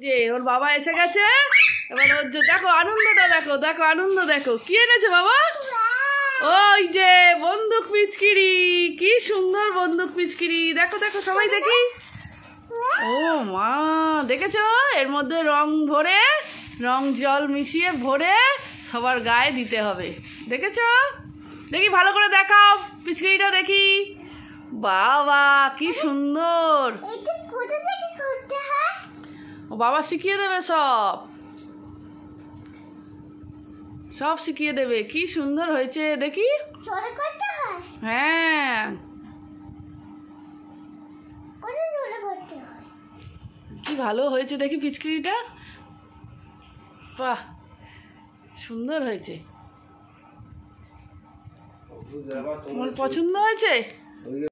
যে, ওর বাবা এসে গেছে? এবার ওর যে- দেখো আনন্দটা, দেখো দেখো আনন্দ, দেখো। কি এনেছে বাবা? ওই যে, বন্দুক পিচকিরি। কি সুন্দর বন্দুক পিচকিরি। দেখো দেখো, সবাই দেখি। ও মা, দেখেছ? এর মধ্যে রং ভরে, রং জল মিশিয়ে ভরে সবার গায়ে দিতে হবে। দেখেছ? দেখি, ভালো করে দেখাও পিচকিরিটা দেখি। বাবা, কি সুন্দর! ও বাবা শিখিয়ে দেবে সব। সব শিখিয়ে দেবে কি সুন্দর হয়েছে দেখি। হয়? হ্যাঁ। হয়? কি ভালো হয়েছে দেখি পিচকিরিটা। বাহ সুন্দর হয়েছে। তোমার পছন্দ হয়েছে?